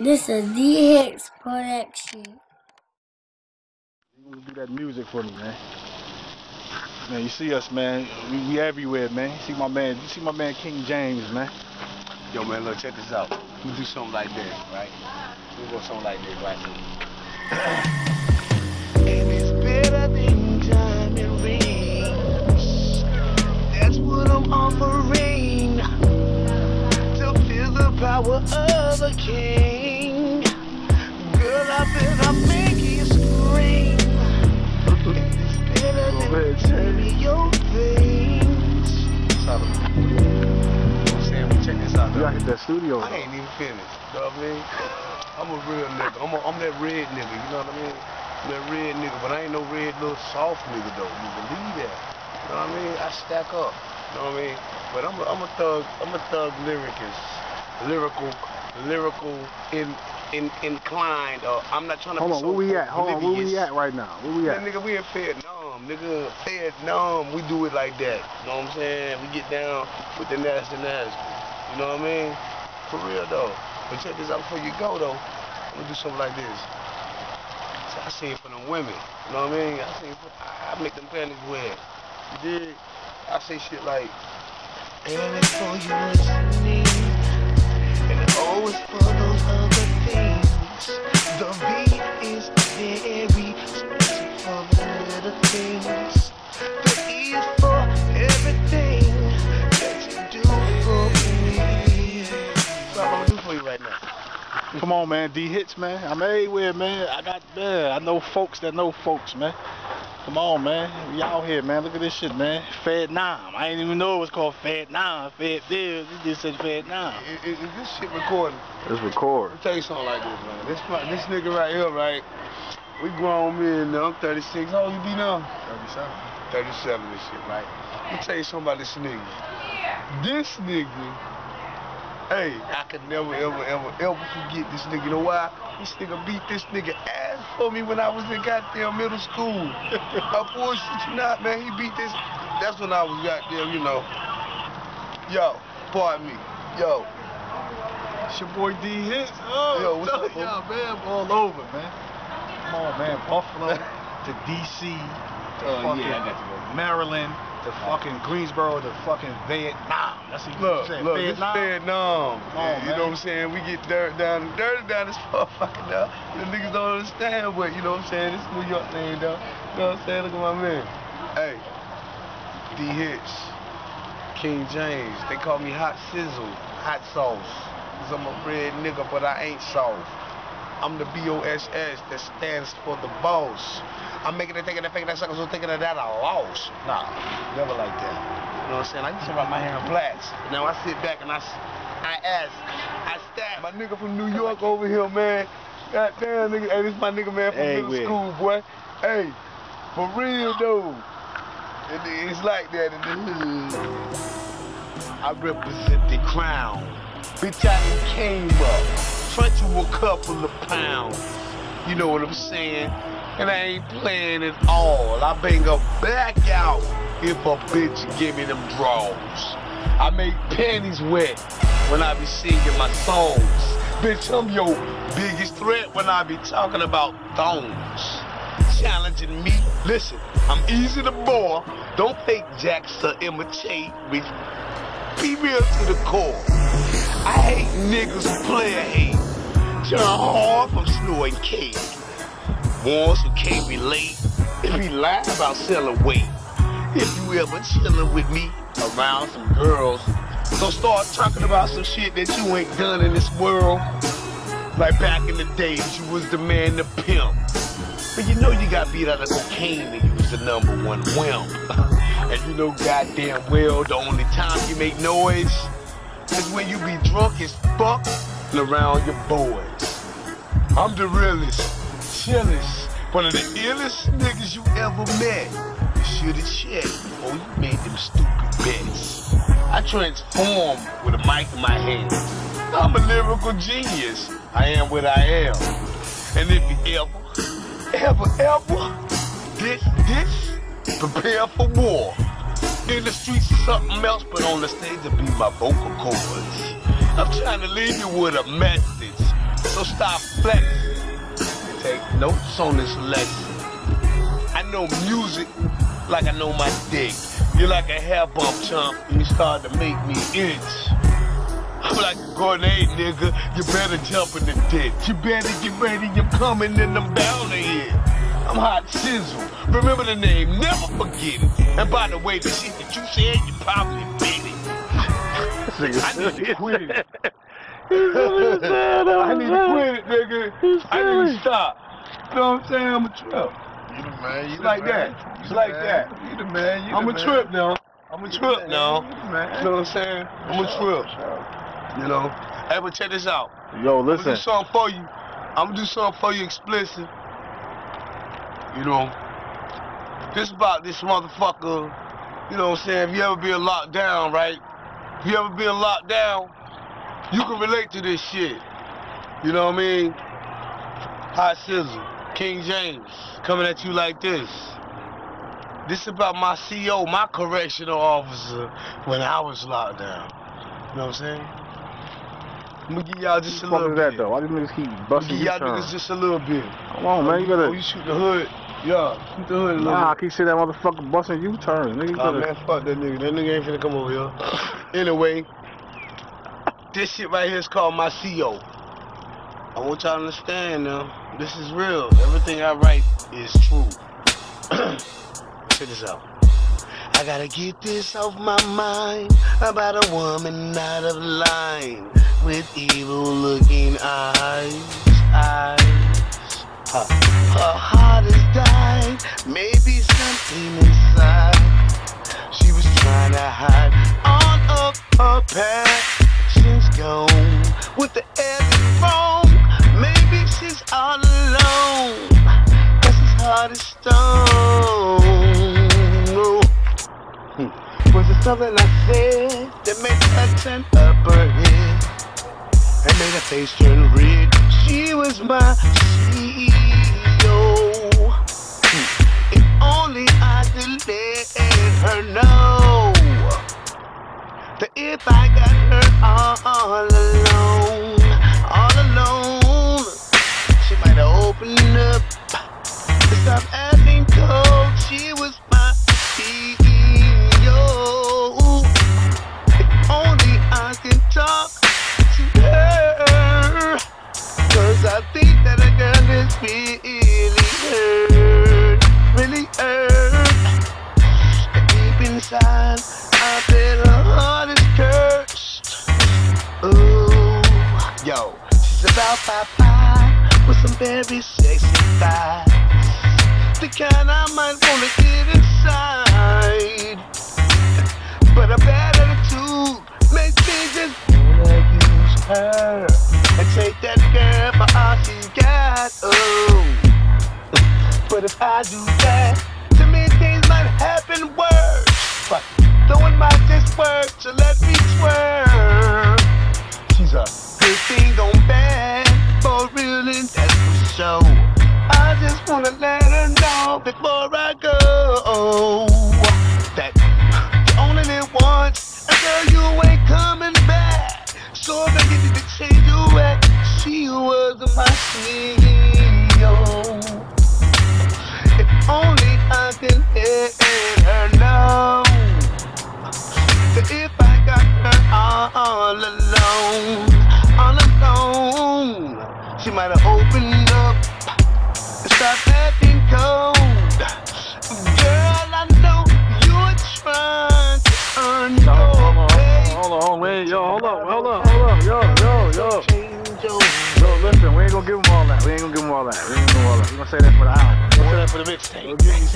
This is D Hicks production. You gonna do that music for me, man. Man, you see us, man. We, we everywhere, man. You see my man. You see my man King James, man. Yo, man, look, check this out. We do something like this, right? We do something like this, right? And it's better than diamond rings. That's what I'm offering. To feel the power of a king. Girl, I bet make you scream. Better than ahead, your veins. Solid. You know what I'm saying? Check this out, You gotta hit that studio. I ain't even finished. You know what I mean? I'm a real nigga. I'm, a, I'm that red nigga. You know what I mean? I'm that red nigga, but I ain't no red little soft nigga though. You believe that? You know what I mean? I stack up. You know what I mean? But I'm a, I'm a thug. I'm a thug lyricist, lyrical, lyrical in in inclined. Or I'm not trying to. Hold be on, so where we at? Hold on, where we at right now? Where we Yeah, at? nigga, we in Vietnam, nigga. Vietnam, we do it like that. You know what I'm saying? We get down with the nasty nasty. You know what I mean? For real though. But check this out before you go though. I'm gonna do something like this. So I sing for them women. You know what I mean? I sing for, I I make them panties wet. You dig? I say shit like, And for you Come on, man. D hits, man. I'm everywhere, man. I got, man. I know folks that know folks, man. Come on, man. We out here, man. Look at this shit, man. Fed Nam. I didn't even know it was called Fed Nam. Fed this. This just said Fed Nam. Is, is this shit recording? Let's record. Let me tell you something like this, man. This this nigga right here, right? We grown men now. I'm 36. How old you be now? 37. 37 and shit, right? Let me tell you something about this nigga. This nigga, hey, I could never, ever, ever, ever forget this nigga. You know why? This nigga beat this nigga ass for me when I was in goddamn middle school. I bullshit you not, man. He beat this. That's when I was goddamn, you know. Yo, pardon me. Yo, It's your boy D hits. Oh, Yo, what's up, y'all, man. All over, man. Come on, man. Buffalo to DC to Oh, yeah, I got you, bro. Maryland to fucking Greensboro to fucking Vietnam. That's what you Look, said. look, Vietnam. Vietnam. Come on, you man. know what I'm saying? We get dirt down, dirty down this motherfucker now. The niggas don't understand, but you know what I'm saying? This New York thing, though. You know what I'm saying? Look at my man. Hey, D Hits, King James. They call me Hot Sizzle, Hot Sauce. Cause I'm a red nigga, but I ain't soft. I'm the B-O-S-S that stands for the boss. I'm making it thinking that faking that suckers who thinking that that I lost. Nah, never like that. You know what I'm saying? I used to wrap my hair in plaits. Now I sit back and I, I ask, I stab. My nigga from New York over here, man. God damn, nigga. Hey, this my nigga, man, from Hey, middle Will. school, boy. Hey, for real, though. It- It's like that in the hood. I represent the crown. Bitch, I done came up. Front you a couple of pounds. You know what I'm saying? And I ain't playing at all. I bang her back out if a bitch give me them draws. I make panties wet when I be singing my songs. Bitch, I'm your biggest threat when I be talking about thongs. Challenging me. Listen, I'm easy to bore. Don't fake jacks or imitate me. Be real to the core. I hate niggas who play a hate. Turn hard from snoring cake. Ones who can't relate. If he lie about selling weight. If you ever chillin' with me around some girls, don't start talking about some shit that you ain't done in this world. Like back in the days, you was the man to pimp. But you know you got beat out of cocaine and you was the number one wimp. and you know goddamn well the only time you make noise is when you be drunk as fuck and around your boys. I'm the realest, chillest, one of the illest niggas you ever met. You should've checked before you made them stupid bets. I transform with a mic in my hand. I'm a lyrical genius. I am what I am. And if you ever, ever, ever, this, this, prepare for war. In the streets something else, but on the stage it'll be my vocal cords. I'm trying to leave you with a message. So stop flexing. Take notes on this lesson. I know music like I know my dick. You're like a hair bump chump and you start to make me itch. I'm like a grenade, nigga. You better jump in the ditch. You better get ready. You're coming and I'm down here. I'm hot sizzle. Remember the name, never forget it. And by the way, the shit that you said, you probably did. I need to quit it. I need to quit it, nigga. I need to stop. You know what I'm saying? I'm a trip. You the man. You It's the like man. that. You It's like man. that. You the man. You I'm the a trip now. I'm a trip man. now. You the man. You know what I'm saying? I'm a trip. You know? Hey, but check this out. Yo, listen. I'm gonna do something for you. I'm gonna do something for you explicit. You know, this about this motherfucker. You know what I'm saying? If you ever been locked down, right? If you ever been locked down, you can relate to this shit. You know what I mean? Hot Sizzle, King James, coming at you like this. This about my CO, my correctional officer, when I was locked down. You know what I'm saying? I'm gonna give y'all just a What the fuck little is that bit. though? Why these niggas keep busting? Give y'all niggas just a little bit. Come on, man. You gotta. Oh, you shoot the hood. Yeah, shoot the hood a little Nah, I keep seeing that motherfucker busting U-turns. Nigga, Oh man, fuck that nigga. That nigga ain't finna come over here. Anyway, this shit right here is called my CO. I want y'all to understand now. This is real. Everything I write is true. Check this out. I gotta get this off my mind about a woman out of line with evil looking eyes. Eyes. Her, her heart has died. Maybe something inside. She was trying to hide all of her passions gone with the wrong. Maybe she's all alone. Cause his heart is stone. Oh. Was it something I said that made her turn up her head and made her face turn red? She was my I bet her heart is cursed. Ooh, yo, she's about five five with some very sexy thighs. The kind I might wanna get inside. But a bad attitude makes me just wanna use her and take that girl for all she's got. Oh, but if I do that, to me things might happen worse. Work, so let me swerve. She's a good thing on bad, for real and that's for sure. I just wanna let her know before I go all